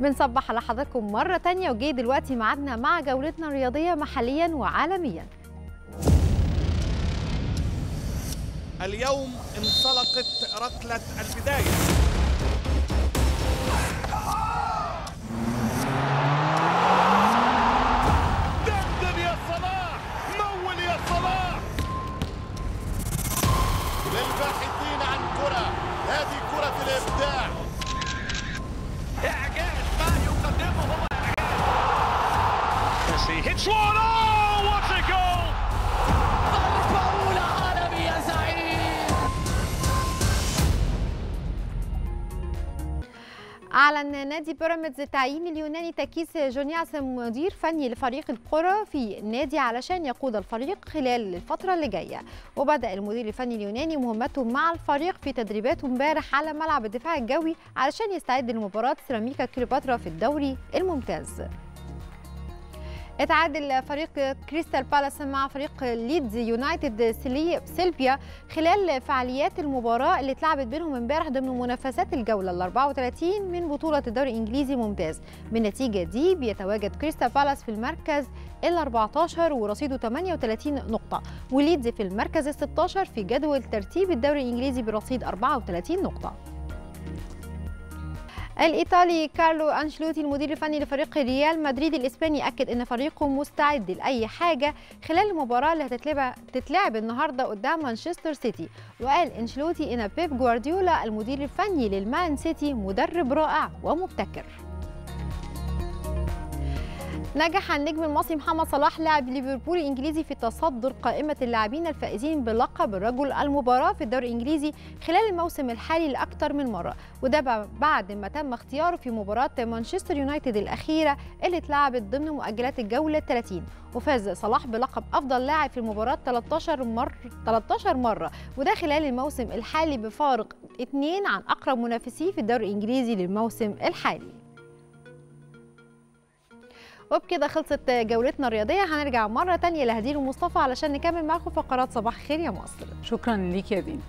بنصبح على حضراتكم مرة تانية وجاي دلوقتي ميعادنا مع جولتنا الرياضية محليا وعالميا. اليوم انطلقت ركلة البداية. Messi hits one. Oh, what a goal! أعلن نادي بيراميدز تعيين اليوناني تاكيس جونياس مدير فني لفريق الكرة في النادي علشان يقود الفريق خلال الفترة اللي جاية وبدأ المدير الفني اليوناني مهمته مع الفريق في تدريباته امبارح على ملعب الدفاع الجوي علشان يستعد لمباراة سيراميكا كليوباترا في الدوري الممتاز اتعادل فريق كريستال بالاس مع فريق ليدز يونايتد سيلفيا خلال فعاليات المباراة اللي اتلعبت بينهم امبارح ضمن منافسات الجولة ال 34 من بطولة الدوري الإنجليزي ممتاز. بالنتيجة دي بيتواجد كريستال بالاس في المركز ال 14 ورصيده 38 نقطة وليدز في المركز ال 16 في جدول ترتيب الدوري الإنجليزي برصيد 34 نقطة. الإيطالي كارلو انشلوتي المدير الفني لفريق ريال مدريد الإسباني أكد إن فريقه مستعد لأي حاجة خلال المباراة اللي هتتلعب تتلعب النهارده قدام مانشستر سيتي. وقال انشلوتي إن بيب جوارديولا المدير الفني للمان سيتي مدرب رائع ومبتكر. نجح النجم المصري محمد صلاح لاعب ليفربول الإنجليزي في تصدر قائمة اللاعبين الفائزين بلقب رجل المباراة في الدوري الإنجليزي خلال الموسم الحالي لأكثر من مرة. وده بعد ما تم اختياره في مباراة مانشستر يونايتد الأخيرة اللي اتلعبت ضمن مؤجلات الجولة 30 وفاز صلاح بلقب أفضل لاعب في المباراة 13 مره 13 مرة. وده خلال الموسم الحالي بفارق 2 عن أقرب منافسيه في الدوري الإنجليزي للموسم الحالي. وبكده خلصت جولتنا الرياضية هنرجع مرة تانية لهدير ومصطفى علشان نكمل معاكم فقرات صباح الخير يا مصر. شكرا ليك يا دين